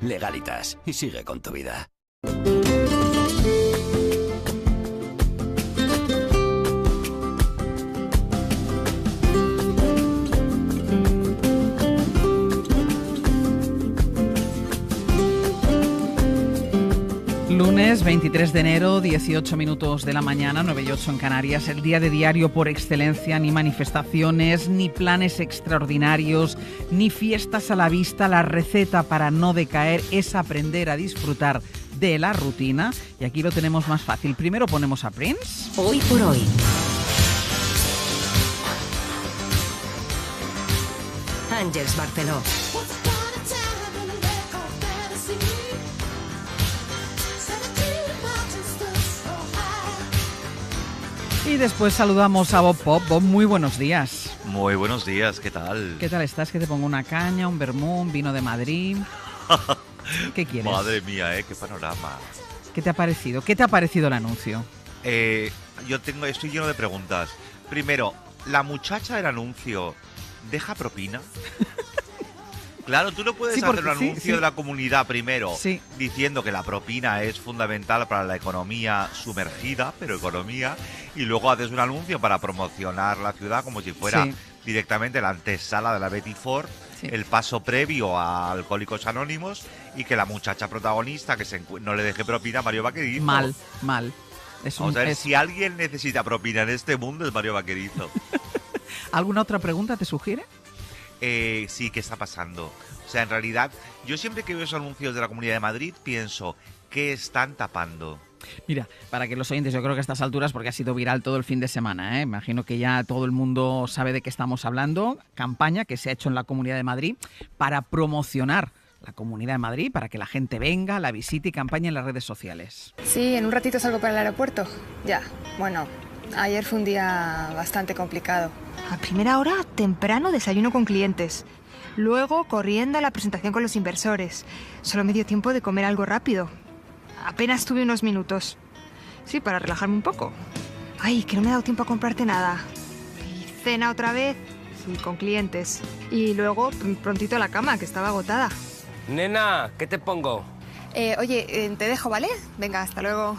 Legalitas y sigue con tu vida. 23 de enero, 18 minutos de la mañana, 9 y 8 en Canarias, el día de diario por excelencia, ni manifestaciones, ni planes extraordinarios, ni fiestas a la vista. La receta para no decaer es aprender a disfrutar de la rutina y aquí lo tenemos más fácil. Primero ponemos a Prince. Hoy por hoy. Ángels Barceló. Y después saludamos a Bob Pop. Bob, muy buenos días. Muy buenos días, ¿qué tal? ¿Qué tal estás? Que te pongo una caña, un vermú, un vino de Madrid. ¿Qué quieres? Madre mía, ¿eh? qué panorama. ¿Qué te ha parecido? ¿Qué te ha parecido el anuncio? Eh, yo tengo, estoy lleno de preguntas. Primero, ¿la muchacha del anuncio deja propina? Claro, tú no puedes Sí, hacer un anuncio sí. de la comunidad primero diciendo que la propina es fundamental para la economía sumergida, pero economía, y luego haces un anuncio para promocionar la ciudad como si fuera directamente la antesala de la Betty Ford, Sí. el paso previo a Alcohólicos Anónimos y que la muchacha protagonista que se no le deje propina a Mario Vaquerizo. Mal, mal. Es un- Vamos a ver, es- si alguien necesita propina en este mundo es Mario Vaquerizo. ¿Alguna otra pregunta te sugiere? Eh, sí, ¿qué está pasando? O sea, en realidad, yo siempre que veo esos anuncios de la Comunidad de Madrid pienso, ¿qué están tapando? Mira, para que los oyentes, yo creo que a estas alturas, porque ha sido viral todo el fin de semana, ¿eh? imagino que ya todo el mundo sabe de qué estamos hablando, campaña que se ha hecho en la Comunidad de Madrid para promocionar la Comunidad de Madrid, para que la gente venga, la visite y campaña en las redes sociales. Sí, en un ratito salgo para el aeropuerto. Ya, bueno, ayer fue un día bastante complicado. A primera hora, temprano, desayuno con clientes. Luego, corriendo a la presentación con los inversores. Solo me dio tiempo de comer algo rápido. Apenas tuve unos minutos. Sí, para relajarme un poco. Ay, que no me ha dado tiempo a comprarte nada. Y cena otra vez. Sí, con clientes. Y luego, pr- prontito a la cama, que estaba agotada. Nena, ¿qué te pongo? Eh, oye, eh, te dejo, ¿vale? Venga, hasta luego.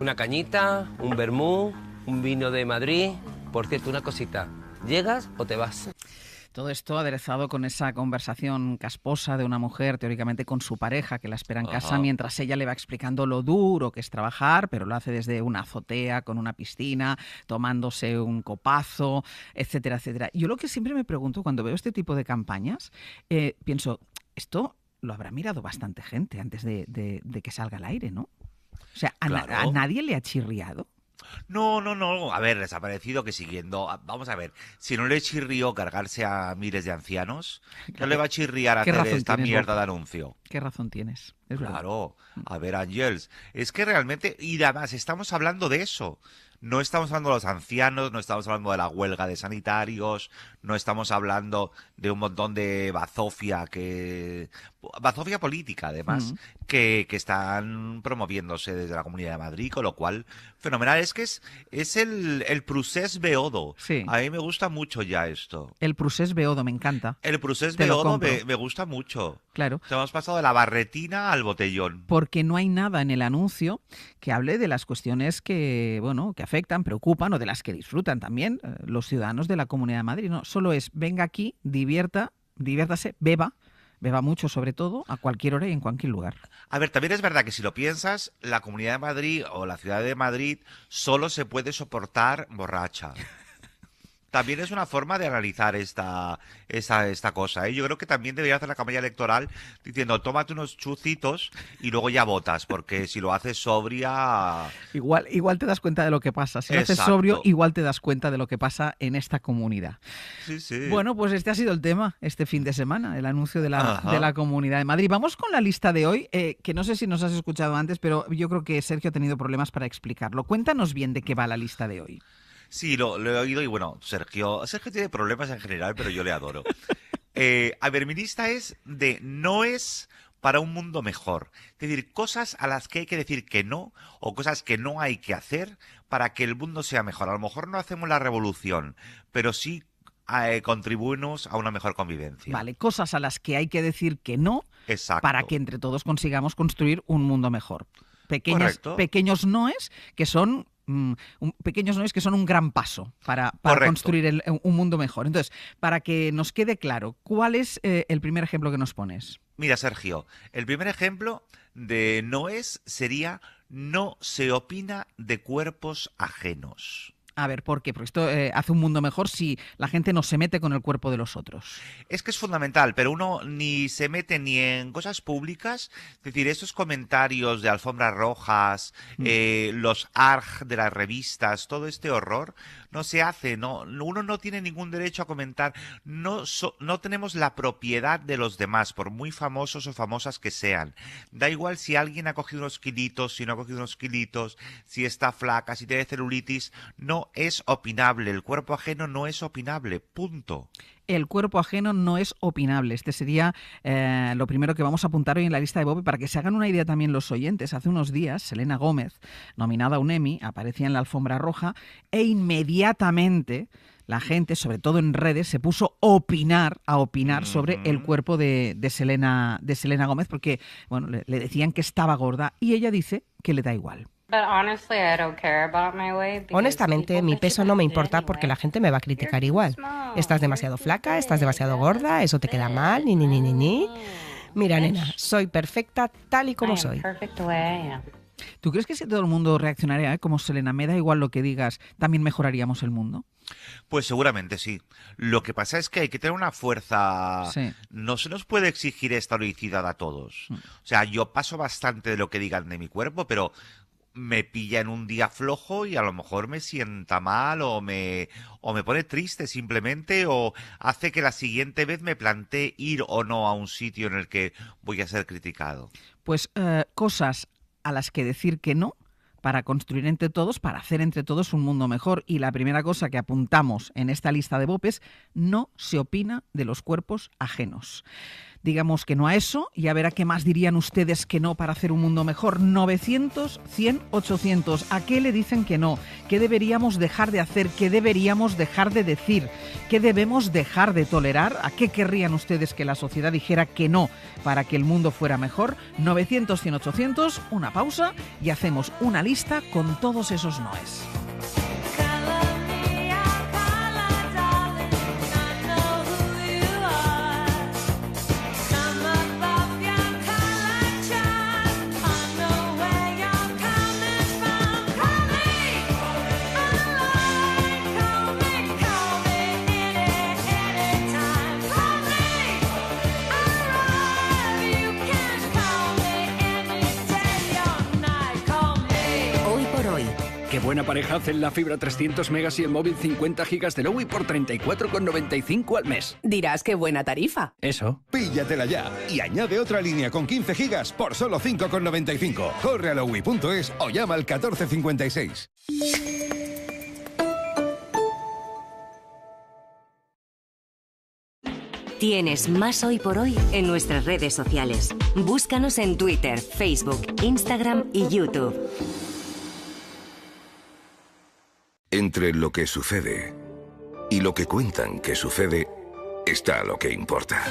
¿Una cañita? ¿Un vermú? ¿Un vino de Madrid? Por cierto, una cosita. ¿Llegas o te vas? Todo esto aderezado con esa conversación casposa de una mujer, teóricamente con su pareja, que la espera en casa, Ajá. mientras ella le va explicando lo duro que es trabajar, pero lo hace desde una azotea, con una piscina, tomándose un copazo, etcétera, etcétera. Yo lo que siempre me pregunto cuando veo este tipo de campañas, eh, pienso, esto lo habrá mirado bastante gente antes de, de- de que salga al aire, ¿no? O sea, ¿a, na- Claro. a nadie le ha chirriado? No, no, no. A ver, les ha parecido que siguiendo. Vamos a ver, si no le chirrió cargarse a miles de ancianos, no le va a chirriar ¿Qué hacer esta tienes, mierda de anuncio. ¿Qué razón tienes? Es verdad. Claro, a ver, Ángels, es que realmente, y además estamos hablando de eso. No estamos hablando de los ancianos, no estamos hablando de la huelga de sanitarios, no estamos hablando de un montón de bazofia que. Bazofia política, además, que, que están promoviéndose desde la Comunidad de Madrid, con lo cual, fenomenal. Es que es, es el, el procés beodo. Sí. A mí me gusta mucho ya esto. El Prusés Beodo me encanta. El procés Te beodo me, me gusta mucho. Claro. Sea, hemos pasado de la barretina al botellón. porque no hay nada en el anuncio que hable de las cuestiones que, bueno, que afectan, preocupan o de las que disfrutan también eh, los ciudadanos de la Comunidad de Madrid. No, solo es venga aquí, divierta, diviértase, beba, beba mucho sobre todo, a cualquier hora y en cualquier lugar. A ver, también es verdad que si lo piensas, la Comunidad de Madrid o la Ciudad de Madrid solo se puede soportar borracha. También es una forma de analizar esta, esta, esta cosa. ¿eh? Yo creo que también debería hacer la campaña electoral diciendo, tómate unos chucitos y luego ya votas, porque si lo haces sobria... Igual, igual te das cuenta de lo que pasa. Si lo haces sobrio, igual te das cuenta de lo que pasa en esta comunidad. Sí, sí. Bueno, pues este ha sido el tema este fin de semana, el anuncio de la, de la Comunidad de Madrid. Vamos con la lista de hoy, eh, que no sé si nos has escuchado antes, pero yo creo que Sergio ha tenido problemas para explicarlo. Cuéntanos bien de qué va la lista de hoy. Sí, lo, lo he oído y bueno, Sergio, Sergio tiene problemas en general, pero yo le adoro. Eh, a ver, mi lista es de no es para un mundo mejor. Es decir, cosas a las que hay que decir que no o cosas que no hay que hacer para que el mundo sea mejor. A lo mejor no hacemos la revolución, pero sí eh, contribuimos a una mejor convivencia. Vale, cosas a las que hay que decir que no Exacto. para que entre todos consigamos construir un mundo mejor. Pequeñas, pequeños noes que son mm, un- pequeños noes que son un gran paso para, para construir el- un mundo mejor. Entonces, para que nos quede claro, ¿cuál es eh, el primer ejemplo que nos pones? Mira, Sergio, el primer ejemplo de no es sería no se opina de cuerpos ajenos. A ver, ¿por qué? Porque esto eh, hace un mundo mejor si la gente no se mete con el cuerpo de los otros. Es que es fundamental, pero uno ni se mete ni en cosas públicas, es decir, esos comentarios de alfombras rojas, eh, los ARG de las revistas, todo este horror, no se hace, no, uno no tiene ningún derecho a comentar, no, so- no tenemos la propiedad de los demás, por muy famosos o famosas que sean. Da igual si alguien ha cogido unos kilitos, si no ha cogido unos kilitos, si está flaca, si tiene celulitis, no es opinable, el cuerpo ajeno no es opinable, punto. El cuerpo ajeno no es opinable. Este sería eh, lo primero que vamos a apuntar hoy en la lista de Bob para que se hagan una idea también los oyentes. Hace unos días, Selena Gómez, nominada a un Emmy, aparecía en la alfombra roja e inmediatamente la gente, sobre todo en redes, se puso a opinar, a opinar sobre el cuerpo de, de Selena, de Selena Gómez porque bueno, le, le decían que estaba gorda y ella dice que le da igual. Honestamente, mi peso no me importa porque la gente me va a criticar igual. Estás demasiado flaca, estás demasiado gorda, eso te queda mal, ni ni ni ni ni. Mira, nena, soy perfecta tal y como soy. ¿Tú crees que si todo el mundo reaccionaría eh, como Selena, me da igual lo que digas, también mejoraríamos el mundo? Pues seguramente sí. Lo que pasa es que hay que tener una fuerza. Sí. No se nos puede exigir estabilidad a todos. Mm. O sea, yo paso bastante de lo que digan de mi cuerpo, pero me pilla en un día flojo y a lo mejor me sienta mal o me, o me pone triste simplemente o hace que la siguiente vez me plantee ir o no a un sitio en el que voy a ser criticado. Pues eh, cosas a las que decir que no para construir entre todos, para hacer entre todos un mundo mejor. Y la primera cosa que apuntamos en esta lista de BOP es no se opina de los cuerpos ajenos. Digamos que no a eso y a ver a qué más dirían ustedes que no para hacer un mundo mejor. 900, 100, 800. ¿A qué le dicen que no? ¿Qué deberíamos dejar de hacer? ¿Qué deberíamos dejar de decir? ¿Qué debemos dejar de tolerar? ¿A qué querrían ustedes que la sociedad dijera que no para que el mundo fuera mejor? 900, 100, 800. Una pausa y hacemos una lista con todos esos noes. Pareja hacen la fibra 300 megas y el móvil 50 gigas de Lowy por 34,95 al mes. Dirás qué buena tarifa. Eso. Píllatela ya y añade otra línea con 15 gigas por solo 5,95. Corre a lowi.es o llama al 1456. tienes más hoy por hoy en nuestras redes sociales. Búscanos en Twitter, Facebook, Instagram y YouTube. Entre lo que sucede y lo que cuentan que sucede, está lo que importa.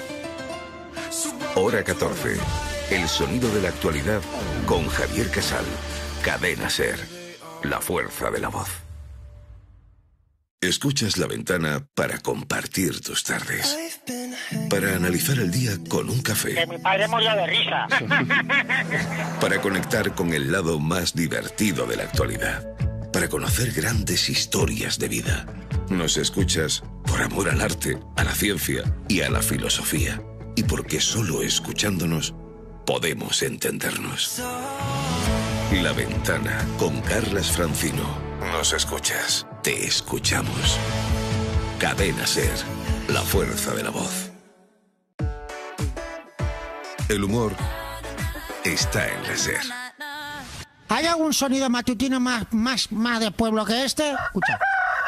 Hora 14. El sonido de la actualidad con Javier Casal. Cadena Ser. La fuerza de la voz. Escuchas la ventana para compartir tus tardes. Para analizar el día con un café. mi padre moría de risa. Para conectar con el lado más divertido de la actualidad. Para conocer grandes historias de vida. Nos escuchas por amor al arte, a la ciencia y a la filosofía. Y porque solo escuchándonos podemos entendernos. La ventana con Carlas Francino. Nos escuchas. Te escuchamos. Cadena Ser. La fuerza de la voz. El humor está en la Ser. ¿Hay algún sonido matutino más, más, más de pueblo que este? Escucha.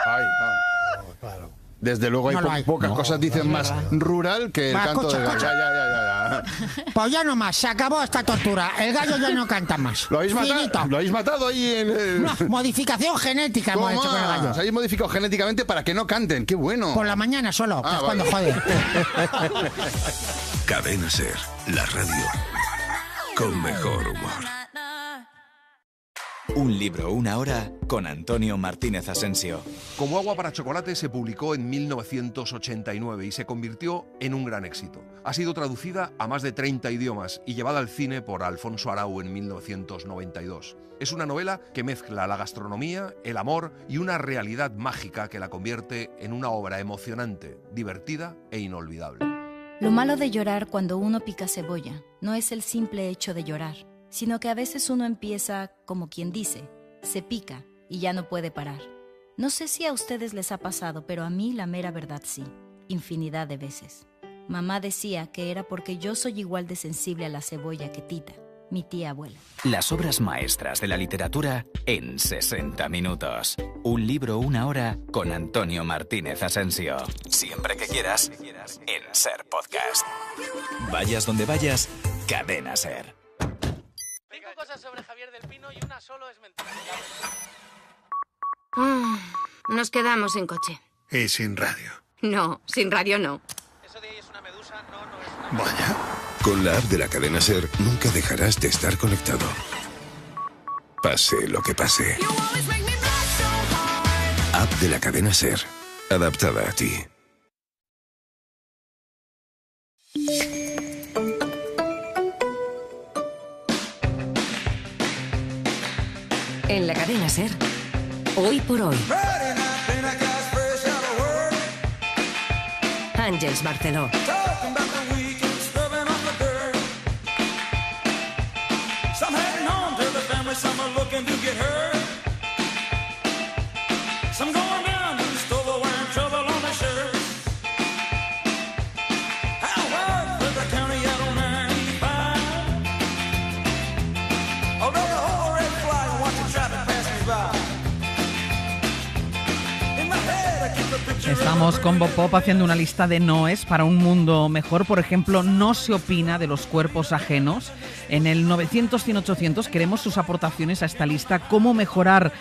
Ay, no. Desde luego hay, No lo po- hay. pocas No, cosas dicen más rural que el Va, canto escucha, de gallo. escucha. Ya, ya, ya, ya, ya. Pues ya no más, se acabó esta tortura. El gallo ya no canta más. ¿Lo habéis, matado, ¿Lo habéis matado ahí en el... No, modificación genética hemos ¿Cómo hecho con el gallo. habéis modificado genéticamente para que no canten. ¡Qué bueno! Por la mañana solo, que Ah, es cuando vale. jode. Cadena Ser, la radio con mejor humor. Un libro, una hora con Antonio Martínez Asensio. Como agua para chocolate se publicó en 1989 y se convirtió en un gran éxito. Ha sido traducida a más de 30 idiomas y llevada al cine por Alfonso Arau en 1992. Es una novela que mezcla la gastronomía, el amor y una realidad mágica que la convierte en una obra emocionante, divertida e inolvidable. Lo malo de llorar cuando uno pica cebolla no es el simple hecho de llorar, sino que a veces uno empieza, como quien dice, se pica y ya no puede parar. No sé si a ustedes les ha pasado, pero a mí la mera verdad sí, infinidad de veces. Mamá decía que era porque yo soy igual de sensible a la cebolla que Tita, mi tía abuela. Las obras maestras de la literatura en 60 minutos. Un libro, una hora con Antonio Martínez Asensio. Siempre que quieras, en Ser Podcast. Vayas donde vayas, cadena Ser. Cosas sobre Javier del Pino y una solo es mentira. Ah, nos quedamos sin coche. Y sin radio. No, sin radio no. Vaya. Con la app de la cadena Ser nunca dejarás de estar conectado. Pase lo que pase. App de la cadena Ser. Adaptada a ti. En la cadena Ser, hoy por hoy. Ángels Barceló. Some heading home to the family, some are looking to get hurt. Estamos con Bob Pop haciendo una lista de noes para un mundo mejor. Por ejemplo, no se opina de los cuerpos ajenos. En el 900 100 800 queremos sus aportaciones a esta lista. ¿Cómo mejorar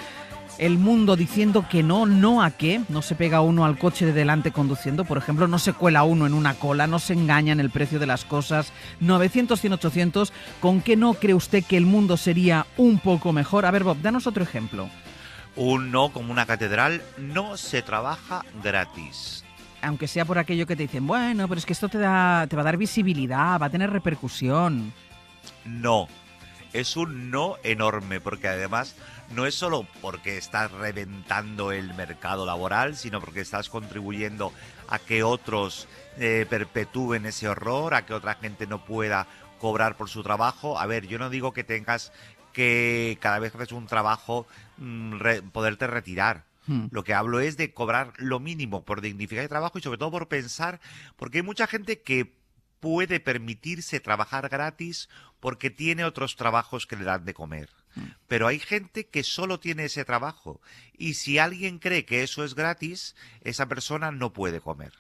el mundo diciendo que no, no a qué? No se pega uno al coche de delante conduciendo, por ejemplo, no se cuela uno en una cola, no se engaña en el precio de las cosas. 900 100 800 ¿con qué no cree usted que el mundo sería un poco mejor? A ver, Bob, danos otro ejemplo. Un no como una catedral no se trabaja gratis. aunque sea por aquello que te dicen, bueno, pero es que esto te, da, te va a dar visibilidad, va a tener repercusión. No. Es un no enorme, porque además no es solo porque estás reventando el mercado laboral, sino porque estás contribuyendo a que otros eh, perpetúen ese horror, a que otra gente no pueda cobrar por su trabajo. A ver, yo no digo que tengas que cada vez que haces un trabajo mm, re- poderte retirar. Hmm. Lo que hablo es de cobrar lo mínimo por dignificar el trabajo y sobre todo por pensar, porque hay mucha gente que puede permitirse trabajar gratis porque tiene otros trabajos que le dan de comer. Pero hay gente que solo tiene ese trabajo y si alguien cree que eso es gratis, esa persona no puede comer.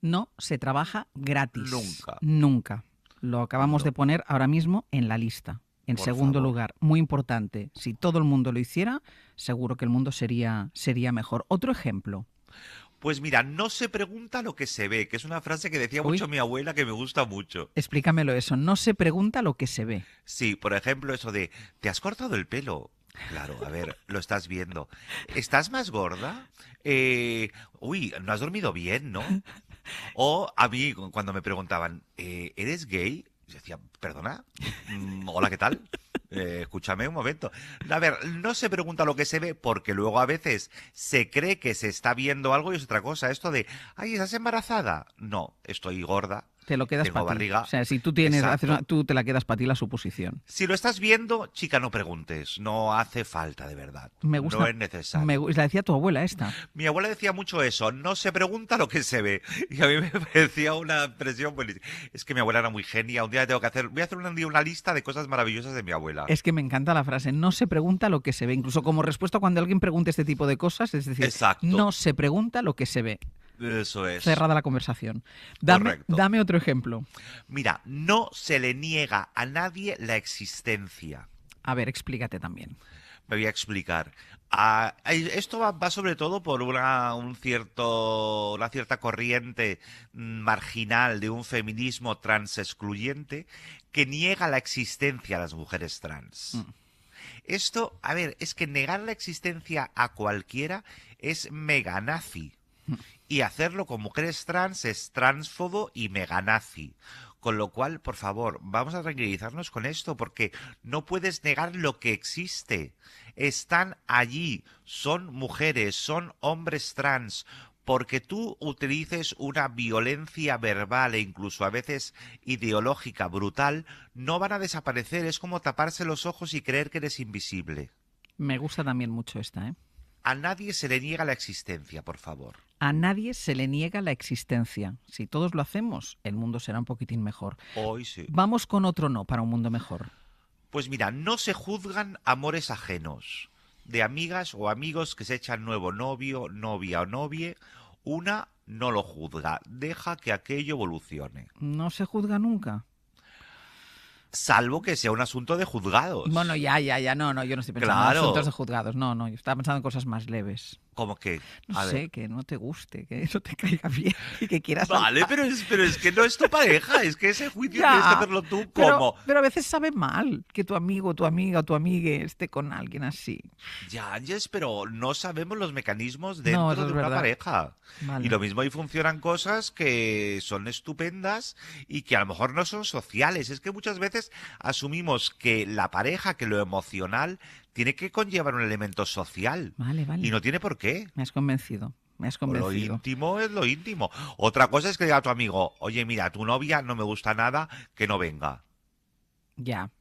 No se trabaja gratis. Nunca. Nunca. Lo acabamos de poner ahora mismo en la lista. En Por segundo favor. lugar, muy importante, si todo el mundo lo hiciera, seguro que el mundo sería, sería mejor. Otro ejemplo. Pues mira, no se pregunta lo que se ve, que es una frase que decía Uy. mucho mi abuela que me gusta mucho. Explícamelo eso. No se pregunta lo que se ve. Sí, por ejemplo, eso de, ¿te has cortado el pelo? Claro, a ver, lo estás viendo. ¿Estás más gorda? Eh, uy, no has dormido bien, ¿no? O a mí, cu- cuando me preguntaban, eh, ¿eres gay? Yo decía, ¿perdona? Mm, Hola, ¿qué tal? Eh, escúchame un momento. A ver, no se pregunta lo que se ve porque luego a veces se cree que se está viendo algo y es otra cosa. Esto de, ay, ¿estás embarazada? No, estoy gorda. Te lo quedas para ti. O sea, si tú tienes, Exacto. haces una- tú te la quedas para ti la suposición. Si lo estás viendo, chica, no preguntes. No hace falta, de verdad. Me gusta. No es necesario. Me la decía tu abuela esta. Mi abuela decía mucho eso, no se pregunta lo que se ve. Y a mí me parecía una expresión buenísima. Es que mi abuela era muy genia. Un día tengo que hacer, voy a hacer un día una lista de cosas maravillosas de mi abuela. Es que me encanta la frase, no se pregunta lo que se ve. Incluso como respuesta cuando alguien pregunte este tipo de cosas, es decir, Exacto. no se pregunta lo que se ve. Eso es. Cerrada la conversación. Dame, otro ejemplo. Mira, no se le niega a nadie la existencia. A ver, explícate también. Me voy a explicar. Ah, esto va, va sobre todo por una, un cierto, una cierta corriente mm, marginal de un feminismo trans excluyente que niega la existencia a las mujeres trans. Mm. Esto, a ver, es que negar la existencia a cualquiera es mega nazi. Y hacerlo con mujeres trans es transfobo y mega nazi. Con lo cual, por favor, vamos a tranquilizarnos con esto, porque no puedes negar lo que existe. Están allí, son mujeres, son hombres trans. Porque tú utilices una violencia verbal e incluso a veces ideológica brutal, no van a desaparecer. Es como taparse los ojos y creer que eres invisible. Me gusta también mucho esta, ¿eh? A nadie se le niega la existencia, por favor. A nadie se le niega la existencia. Si todos lo hacemos, el mundo será un poquitín mejor. Hoy sí. Vamos con otro no para un mundo mejor. Pues mira, no se juzgan amores ajenos de amigas o amigos que se echan nuevo novio, novia o novie. Una no lo juzga, deja que aquello evolucione. No se juzga nunca. Salvo que sea un asunto de juzgados. Bueno, ya, ya, ya. No, no, yo no estoy pensando Claro. en asuntos de juzgados. No, no, yo estaba pensando en cosas más leves. Como que, No a sé, ver. que no te guste, que no te caiga bien y que quieras. Vale, saltar. pero es, pero es que no es tu pareja, es que ese juicio Ya, tienes que hacerlo tú como. pero a veces sabe mal que tu amigo, tu amiga o tu amigue esté con alguien así. Ya, Ángels, pero no sabemos los mecanismos dentro eso de una verdad. pareja. Vale. Y lo mismo ahí funcionan cosas que son estupendas y que a lo mejor no son sociales. Es que muchas veces asumimos que la pareja, que lo emocional, tiene que conllevar un elemento social. Vale, vale. Y no tiene por qué. Me has convencido. Me has Lo convencido. íntimo es lo íntimo. Otra cosa es que diga a tu amigo, oye, mira, tu novia no me gusta nada, que no venga. Ya.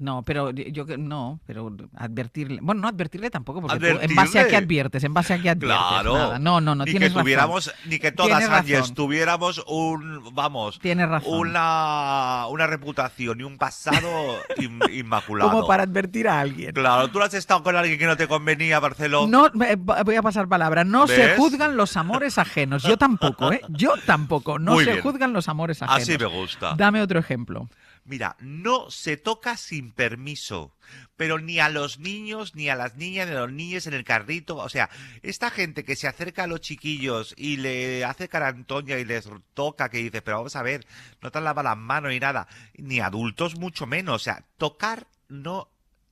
No, pero yo que no, pero advertirle. Bueno, no advertirle tampoco, porque tú, en base a qué adviertes, en base a qué adviertes. Claro. Nada. No, no, no ni tienes que razón. tuviéramos, ni que todas razón. tuviéramos un, vamos, Tienes razón. una, una reputación y un pasado in- inmaculado. Como para advertir a alguien. Claro, tú has estado con alguien que no te convenía, Barcelona. No, eh, voy a pasar palabra. No se juzgan los amores ajenos. Yo tampoco, ¿eh? Yo tampoco. No Muy se bien. juzgan los amores ajenos. Así me gusta. Dame otro ejemplo. Mira, no se toca sin permiso, pero ni a los niños, ni a las niñas, ni a los niños en el carrito. O sea, esta gente que se acerca a los chiquillos y le hace carantoña y les toca, que dice, pero vamos a ver, no te lavado las manos ni nada, ni adultos mucho menos. O sea, tocar no.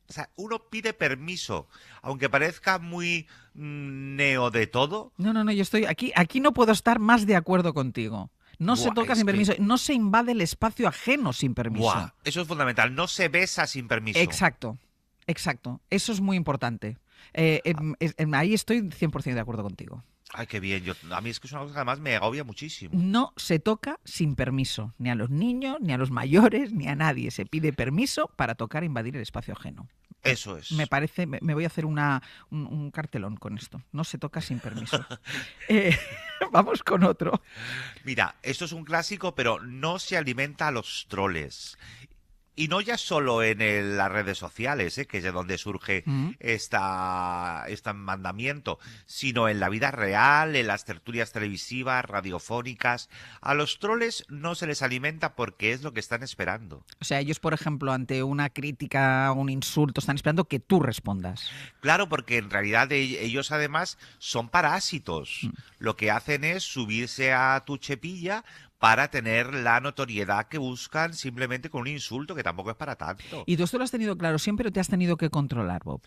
O sea, uno pide permiso, aunque parezca muy mm, neo de todo. No, no, no, yo estoy aquí. Aquí no puedo estar más de acuerdo contigo. No se toca sin que- permiso. No se invade el espacio ajeno sin permiso. Buah, eso es fundamental. No se besa sin permiso. Exacto, exacto. Eso es muy importante. Eh, em, em, ahí estoy 100% de acuerdo contigo. Ay, qué bien. Yo, a mí es que es una cosa que además me agobia muchísimo. No se toca sin permiso, ni a los niños, ni a los mayores, ni a nadie. Se pide permiso para tocar e invadir el espacio ajeno. Eso es. Me parece, me, voy a hacer una, un, un cartelón con esto. No se toca sin permiso. Eh, vamos con otro. Mira, esto es un clásico, pero no se alimenta a los troles. Y no ya solo en el- las redes sociales, ¿eh? que es de donde surge Mm. esta, este mandamiento, sino en la vida real, en las tertulias televisivas, radiofónicas. A los troles no se les alimenta porque es lo que están esperando. O sea, ellos, por ejemplo, ante una crítica, un insulto, están esperando que tú respondas. Claro, porque en realidad e- ellos además son parásitos. Mm. Lo que hacen es subirse a tu chepilla para tener la notoriedad que buscan simplemente con un insulto que tampoco es para tanto. Y tú esto lo has tenido claro siempre o te has tenido que controlar, Bob.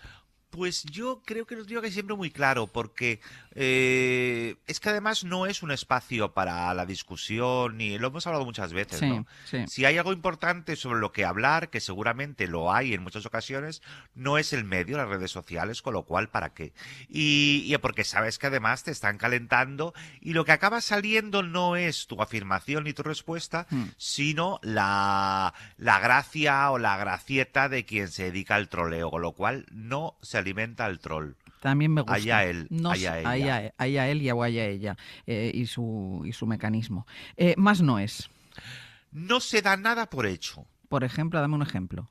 Pues yo creo que lo tengo que siempre muy claro, porque eh, es que además no es un espacio para la discusión, y lo hemos hablado muchas veces, Sí, ¿no? sí. Si hay algo importante sobre lo que hablar, que seguramente lo hay en muchas ocasiones, no es el medio, las redes sociales, con lo cual, ¿para qué? Y, y porque sabes que además te están calentando y lo que acaba saliendo no es tu afirmación ni tu respuesta, Hmm. sino la, la gracia o la gracieta de quien se dedica al troleo, con lo cual no se alimenta al troll. También me gusta. Allá él, No allá ella. allá, allá él y allá ella. eh, y, su, y su mecanismo. Eh, más no es. No se da nada por hecho. Por ejemplo, dame un ejemplo.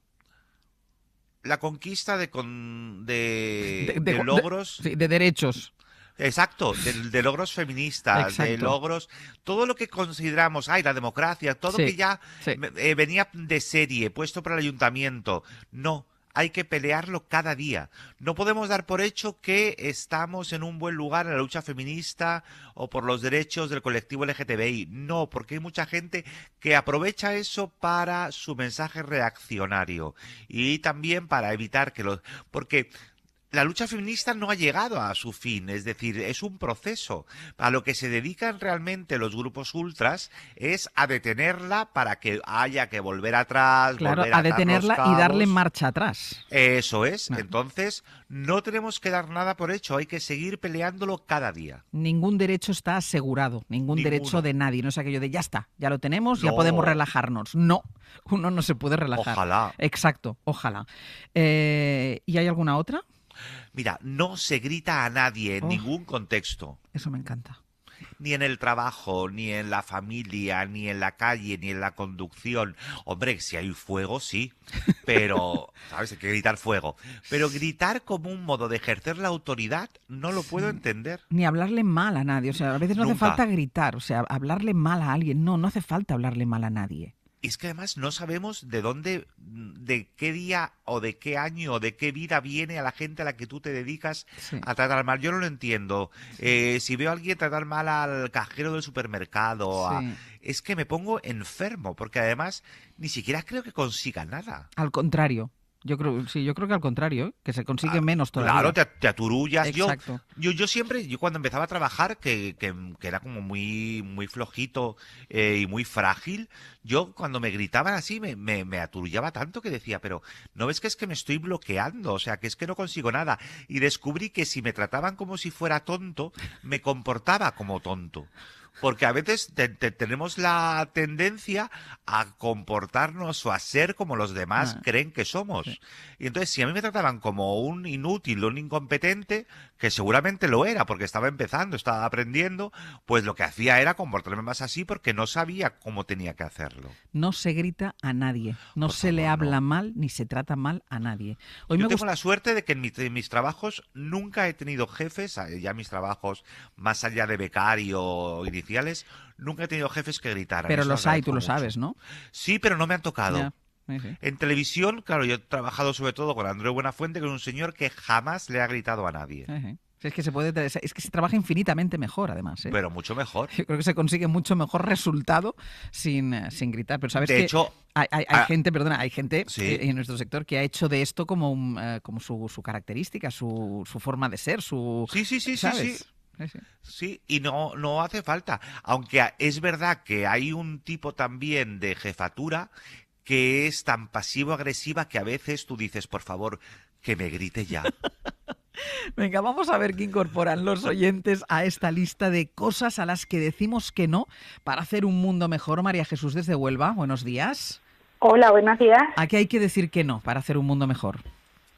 La conquista de, con- de, De- de- de logros. De derechos. Exacto, de, logros feministas, de logros, todo lo que consideramos, ay, la democracia, todo Sí, que ya sí. eh, venía de serie, puesto por el ayuntamiento. No, hay que pelearlo cada día. No podemos dar por hecho que estamos en un buen lugar en la lucha feminista o por los derechos del colectivo LGTBI. No, porque hay mucha gente que aprovecha eso para su mensaje reaccionario y también para evitar que los... Porque la lucha feminista no ha llegado a su fin, es decir, es un proceso. A lo que se dedican realmente los grupos ultras es a detenerla para que haya que volver atrás, Claro, volver a los detenerla y darle marcha atrás. Eso es. Entonces, no tenemos que dar nada por hecho, hay que seguir peleándolo cada día. Ningún derecho está asegurado, ningún Ninguno. derecho de nadie. No es aquello de ya está, ya lo tenemos, ya podemos relajarnos. No, uno no se puede relajar. Ojalá. Exacto, ojalá. Eh, ¿Y hay alguna otra? Mira, no se grita a nadie en Oh. ningún contexto. Eso me encanta. Ni en el trabajo, ni en la familia, ni en la calle, ni en la conducción. Hombre, si hay fuego, sí. Pero, ¿sabes? Hay que gritar fuego. Pero gritar como un modo de ejercer la autoridad, no lo puedo entender. Ni hablarle mal a nadie. O sea, a veces no hace falta gritar, o sea, hablarle mal a alguien. No, no hace falta hablarle mal a nadie. Y es que además no sabemos de dónde, de qué día o de qué año o de qué vida viene a la gente a la que tú te dedicas Sí. a tratar mal. Yo no lo entiendo. Eh, si veo a alguien tratar mal al cajero del supermercado, a- es que me pongo enfermo, porque además ni siquiera creo que consiga nada. Al contrario. Yo creo, sí, yo creo que al contrario, ¿eh? que se consigue menos todavía. Claro, te, te aturullas. Yo, yo, yo siempre, yo cuando empezaba a trabajar, que, que, que era como muy, muy flojito eh, y muy frágil, yo cuando me gritaban así me, me, me aturullaba tanto que decía, pero ¿no ves que es que me estoy bloqueando? O sea, que es que no consigo nada. Y descubrí que si me trataban como si fuera tonto, me comportaba como tonto. Porque a veces te- te- tenemos la tendencia a comportarnos o a ser como los demás Ah. creen que somos. Y entonces, si a mí me trataban como un inútil o un incompetente, que seguramente lo era porque estaba empezando, estaba aprendiendo, pues lo que hacía era comportarme más así porque no sabía cómo tenía que hacerlo. No se grita a nadie, no se le habla mal ni se trata mal a nadie. Hoy Yo me tengo la suerte de que en, mi- en mis trabajos nunca he tenido jefes, ya mis trabajos más allá de becario nunca he tenido jefes que gritaran. Pero Eso los hay, tú lo sabes, ¿no? Sí, pero no me han tocado. En televisión, claro, yo he trabajado sobre todo con Andreu Buenafuente, que es un señor que jamás le ha gritado a nadie. Es que se puede, es que se trabaja infinitamente mejor, además. ¿eh? Pero mucho mejor. Yo creo que se consigue mucho mejor resultado sin, eh, sin gritar. Pero sabes De que hecho, hay, hay- hay ah, gente, perdona, hay gente Sí. eh, en nuestro sector que ha hecho de esto como, un, como su, su característica, su, su forma de ser, su... Sí, sí, sí, sí, ¿sabes? sí. Sí, sí. Sí, y no, no hace falta. Aunque es verdad que hay un tipo también de jefatura que es tan pasivo-agresiva que a veces tú dices, por favor, que me grite ya. Venga, vamos a ver qué incorporan los oyentes a esta lista de cosas a las que decimos que no para hacer un mundo mejor. María Jesús desde Huelva, buenos días. Hola, buenos días. ¿A qué hay que decir que no para hacer un mundo mejor?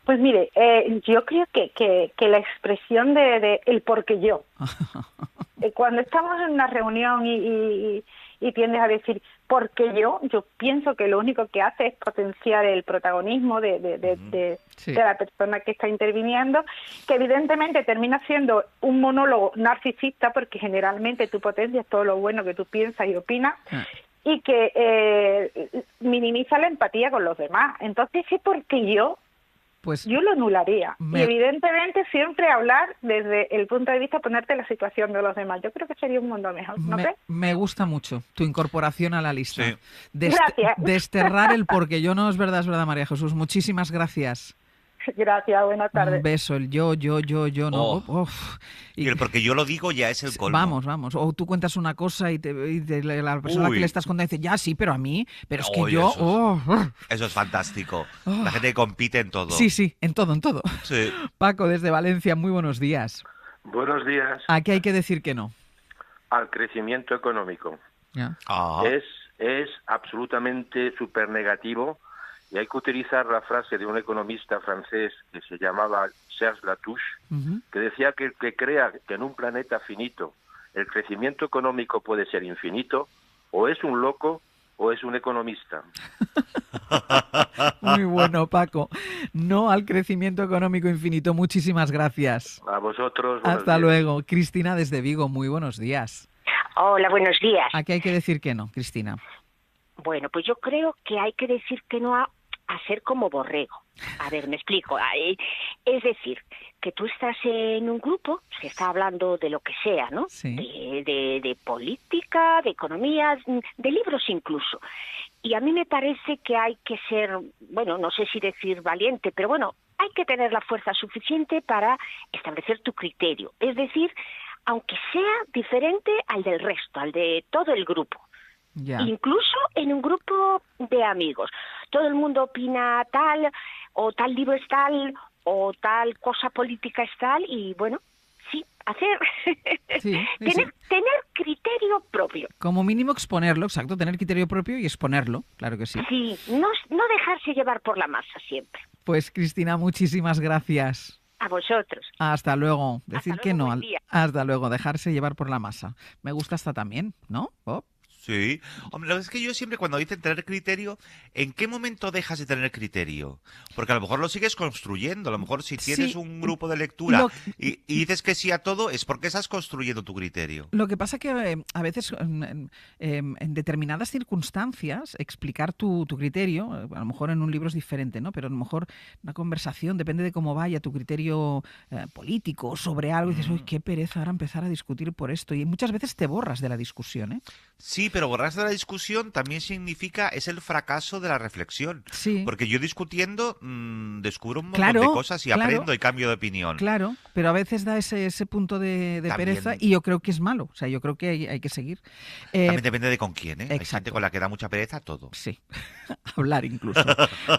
Pues mire, eh, yo creo que, que, que la expresión de, de el porque yo, eh, cuando estamos en una reunión y, y, y tiendes a decir porque yo, yo pienso que lo único que hace es potenciar el protagonismo de, de, de, de- Sí. de la persona que está interviniendo, que evidentemente termina siendo un monólogo narcisista porque generalmente tú potencias todo lo bueno que tú piensas y opinas y que eh, minimiza la empatía con los demás. Entonces, ese porque yo Pues yo lo anularía. Me- Y evidentemente siempre hablar desde el punto de vista ponerte la situación de los demás. Yo creo que sería un mundo mejor, ¿no me, crees? me gusta mucho tu incorporación a la lista. Dest- Gracias. Desterrar el porque yo no es verdad, es verdad, María Jesús. Muchísimas gracias. Gracias, buenas tardes. Un beso, el yo, yo, yo, yo, no. Oh. Uf. Y el porque yo lo digo ya es el colmo. Vamos, vamos. O tú cuentas una cosa y, te, y te- la persona Uy. que le estás contando dice, ya sí, pero a mí, pero es que yo... eso es- oh, Eso es fantástico. Oh. La gente que compite en todo. Sí, sí, en todo, en todo. Sí. Paco, desde Valencia, muy buenos días. Buenos días. ¿A qué hay que decir que no? Al crecimiento económico. Ah. Es, es absolutamente súper negativo y hay que utilizar la frase de un economista francés que se llamaba Serge Latouche, que decía que el que crea que en un planeta finito el crecimiento económico puede ser infinito, o es un loco o es un economista. Muy bueno, Paco. No al crecimiento económico infinito. Muchísimas gracias. A vosotros. Hasta días. luego. Cristina desde Vigo, muy buenos días. Hola, buenos días. ¿A qué hay que decir que no, Cristina? Bueno, pues yo creo que hay que decir que no a, a ser como borrego. A ver, me explico. Ah, eh, Es decir, que tú estás en un grupo, se está hablando de lo que sea, ¿no? Sí. De, de- de política, de economía, de libros incluso. Y a mí me parece que hay que ser, bueno, no sé si decir valiente, pero bueno, hay que tener la fuerza suficiente para establecer tu criterio. Es decir, aunque sea diferente al del resto, al de todo el grupo. Ya. Incluso en un grupo de amigos. Todo el mundo opina tal, o tal libro es tal, o tal cosa política es tal, y bueno, sí, hacer. Sí, tener, criterio propio. Como mínimo exponerlo, exacto, tener criterio propio y exponerlo, claro que sí. Sí, no, no dejarse llevar por la masa siempre. Pues Cristina, muchísimas gracias. A vosotros. Hasta luego. Decir que no. Hasta luego. Dejarse llevar por la masa. Me gusta hasta también, ¿no? Bob? Sí. Hombre, lo que es que yo siempre cuando dicen tener criterio, ¿en qué momento dejas de tener criterio? Porque a lo mejor lo sigues construyendo. A lo mejor si tienes Sí. un grupo de lectura Lo- y, y dices que sí a todo, es porque estás construyendo tu criterio. Lo que pasa que eh, a veces en, en- em, en determinadas circunstancias explicar tu, tu criterio, eh, a lo mejor en un libro es diferente, ¿no? Pero a lo mejor una conversación, depende de cómo vaya tu criterio eh, político sobre algo, y dices, uy, qué pereza ahora empezar a discutir por esto. Y muchas veces te borras de la discusión, ¿eh? Sí, pero borrarse de la discusión también significa, es el fracaso de la reflexión. Sí. Porque yo discutiendo mm, descubro un montón Claro, de cosas y claro. aprendo y cambio de opinión. Claro, pero a veces da ese, ese punto de, de También. pereza y yo creo que es malo. O sea, yo creo que hay, hay que seguir. Eh, También depende de con quién, ¿eh? Hay gente exacto. con la que da mucha pereza todo. Sí, hablar incluso.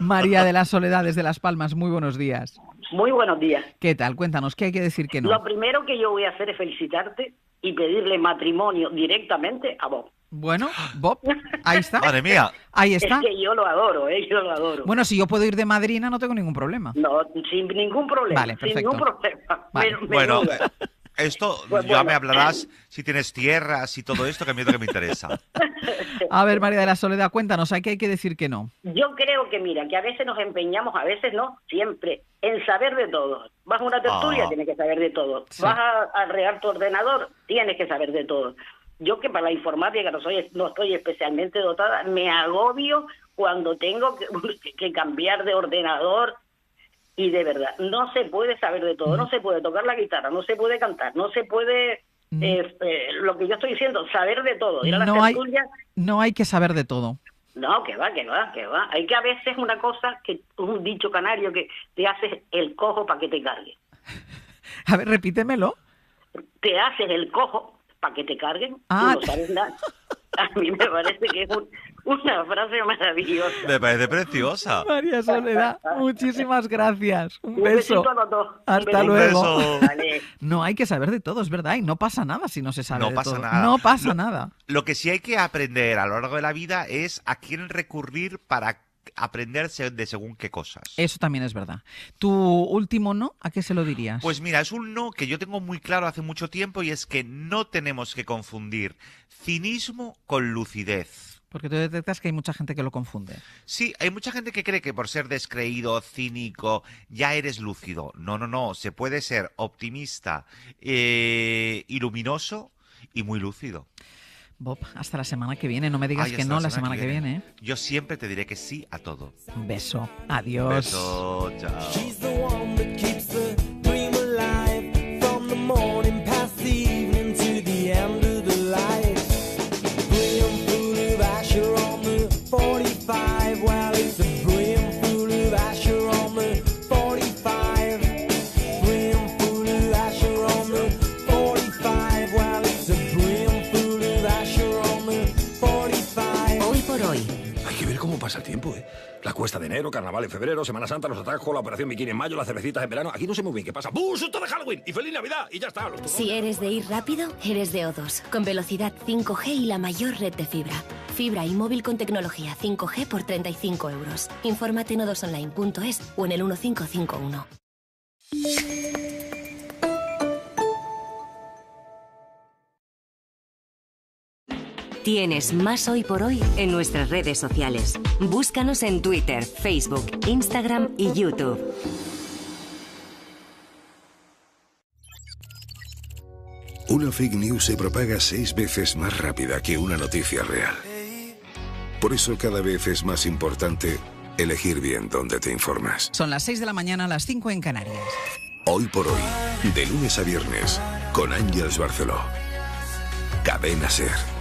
María de las Soledades de Las Palmas, muy buenos días. Muy buenos días. ¿Qué tal? Cuéntanos, ¿qué hay que decir que no? Lo primero que yo voy a hacer es felicitarte y pedirle matrimonio directamente a vos. Bueno, Bob, ahí está. Madre mía. Ahí está. Es que yo lo adoro, ¿eh? Yo lo adoro. Bueno, si yo puedo ir de madrina, no tengo ningún problema. No, sin ningún problema. Vale, sin perfecto. ningún problema. Vale. Bueno, esto Pues ya bueno. me hablarás si tienes tierras y todo esto, que a mí es lo que me interesa. A ver, María de la Soledad, cuéntanos, ¿a qué hay que decir que no? Yo creo que, mira, que a veces nos empeñamos, a veces no, siempre, en saber de todo. Vas a una tertulia, Ah. tienes que saber de todo. Sí. Vas a, a regar tu ordenador, tienes que saber de todo. Yo que para la informática no, soy, no estoy especialmente dotada, me agobio cuando tengo que, que cambiar de ordenador y de verdad, no se puede saber de todo, no se puede tocar la guitarra, no se puede cantar, no se puede, eh, eh, lo que yo estoy diciendo, saber de todo. Ir a las No hay, no hay que saber de todo. no, que va, que va, que va. Hay que a veces una cosa, que un dicho canario que te haces el cojo para que te carguen. A ver, repítemelo. Te haces el cojo para que te carguen. Ah. Tú no sabes nada. A mí me parece que es un- una frase maravillosa. Me parece preciosa. María Soledad, muchísimas gracias. Un, Un beso. besito a los dos. Un Hasta luego. Un beso. Vale. No hay que saber de todo, es verdad, y no pasa nada si no se sabe No de pasa todo. nada. No pasa Lo- nada. Lo que sí hay que aprender a lo largo de la vida es a quién recurrir para aprender de según qué cosas. Eso también es verdad. Tu último no, ¿a qué se lo dirías? Pues mira, es un no que yo tengo muy claro hace mucho tiempo y es que no tenemos que confundir cinismo con lucidez. Porque tú detectas que hay mucha gente que lo confunde. Sí, hay mucha gente que cree que por ser descreído, cínico, ya eres lúcido. No, no, no. Se puede ser optimista eh, y luminoso y muy lúcido. Bob, hasta la semana que viene. No me digas Ay, que no la semana que viene. ¿eh? Yo siempre te diré que sí a todo. Un beso. Adiós. Beso, chao. Carnaval en febrero, Semana Santa, los atajos, la operación bikini en mayo, las cervecitas en verano. Aquí no sé muy bien qué pasa. ¡Bum! ¡Susto de Halloween! ¡Y feliz Navidad! Y ya está. Los Si eres de ir rápido, eres de O2, con velocidad 5G y la mayor red de fibra. Fibra y móvil con tecnología 5G por 35 euros. Infórmate en odosonline.es o en el 1551. Tienes más hoy por hoy en nuestras redes sociales. Búscanos en Twitter, Facebook, Instagram y YouTube. Una fake news se propaga seis veces más rápida que una noticia real. Por eso cada vez es más importante elegir bien dónde te informas. Son las 6 de la mañana, las 5 en Canarias. Hoy por hoy, de lunes a viernes, con Ángels Barceló. Cadena Ser.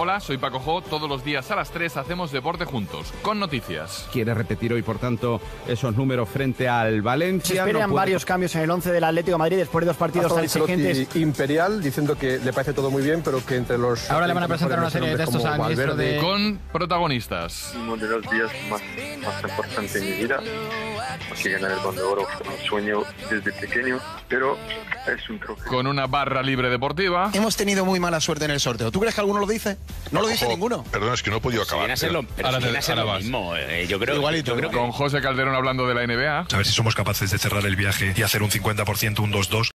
Hola, soy Paco Jo. Todos los días a las 3 hacemos deporte juntos, con noticias. Quiere repetir hoy, por tanto, esos números frente al Se Valencia. esperan No puede- varios cambios en el 11 del Atlético de Madrid después de dos partidos tan exigentes. Imperial diciendo que le parece todo muy bien, pero que entre los. Ahora le van a presentar una serie de textos al ministro de- Con protagonistas. uno de los días más, más importantes de mi vida, porque ganar el Balón de Oro fue un sueño desde pequeño, pero es un trofeo. Con una barra libre deportiva. Hemos tenido muy mala suerte en el sorteo. ¿Tú crees que alguno lo dice? No lo dice ninguno. Perdón, es que no he podido acabar. Viene a ser lo- pero Ahora si te- viene a ser ahora lo vas. mismo, eh, yo creo, Igualito, yo creo Con José Calderón hablando de la NBA. A ver si somos capaces de cerrar el viaje y hacer un 50%, un 2-2.